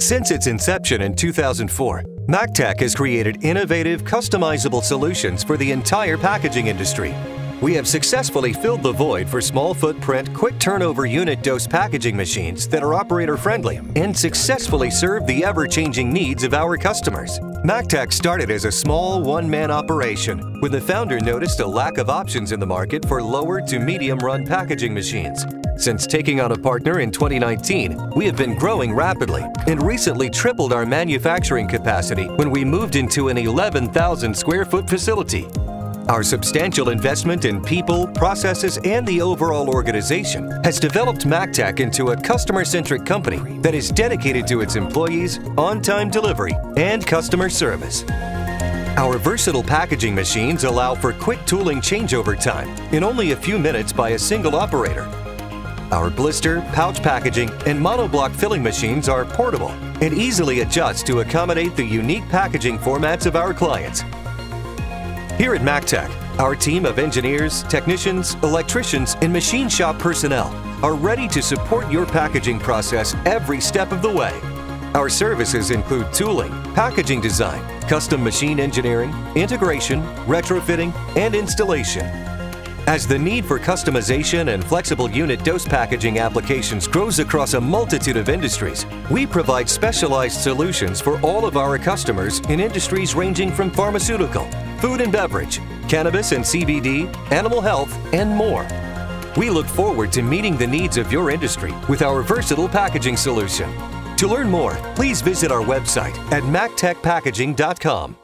Since its inception in 2004, Mactec has created innovative, customizable solutions for the entire packaging industry. We have successfully filled the void for small footprint, quick turnover unit dose packaging machines that are operator friendly and successfully serve the ever changing needs of our customers. Mactec started as a small one man operation when the founder noticed a lack of options in the market for lower to medium run packaging machines. Since taking on a partner in 2019, we have been growing rapidly and recently tripled our manufacturing capacity when we moved into an 11,000 square foot facility. Our substantial investment in people, processes, and the overall organization has developed Mactec into a customer-centric company that is dedicated to its employees, on-time delivery, and customer service. Our versatile packaging machines allow for quick tooling changeover time in only a few minutes by a single operator. Our blister, pouch packaging, and monoblock filling machines are portable and easily adjust to accommodate the unique packaging formats of our clients here at Mactec, our team of engineers, technicians, electricians, and machine shop personnel are ready to support your packaging process every step of the way. Our services include tooling, packaging design, custom machine engineering, integration, retrofitting, and installation. As the need for customization and flexible unit dose packaging applications grows across a multitude of industries, we provide specialized solutions for all of our customers in industries ranging from pharmaceutical, food and beverage, cannabis and CBD, animal health, and more. We look forward to meeting the needs of your industry with our versatile packaging solution. To learn more, please visit our website at mactechpackaging.com.